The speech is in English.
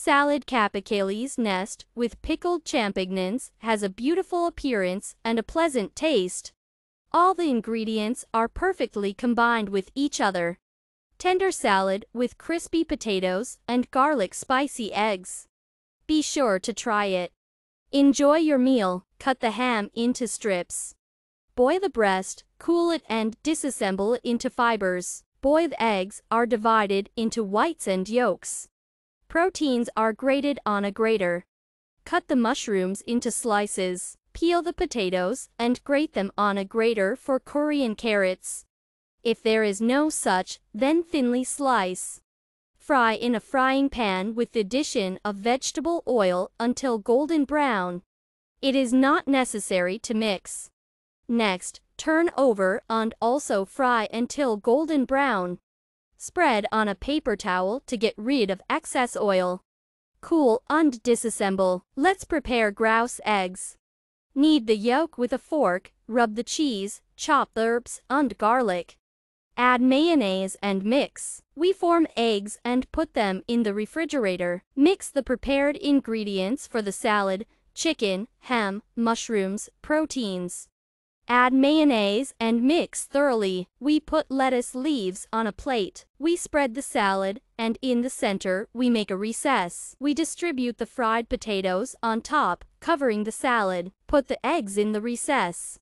Salad Capercaillie's nest with pickled champignons has a beautiful appearance and a pleasant taste. All the ingredients are perfectly combined with each other. Tender salad with crispy potatoes and garlic spicy eggs. Be sure to try it. Enjoy your meal, cut the ham into strips. Boil the breast, cool it and disassemble it into fibers. Boiled eggs are divided into whites and yolks. Proteins are grated on a grater. Cut the mushrooms into slices. Peel the potatoes and grate them on a grater for Korean carrots. If there is no such, then thinly slice. Fry in a frying pan with the addition of vegetable oil until golden brown. It is not necessary to mix. Next, turn over and also fry until golden brown. Spread on a paper towel to get rid of excess oil. Cool and disassemble. Let's prepare grouse eggs. Knead the yolk with a fork, rub the cheese, chop herbs and garlic. Add mayonnaise and mix. We form eggs and put them in the refrigerator. Mix the prepared ingredients for the salad, chicken, ham, mushrooms, proteins. Add mayonnaise and mix thoroughly. We put lettuce leaves on a plate. We spread the salad, and in the center, we make a recess. We distribute the fried potatoes on top, covering the salad. Put the eggs in the recess.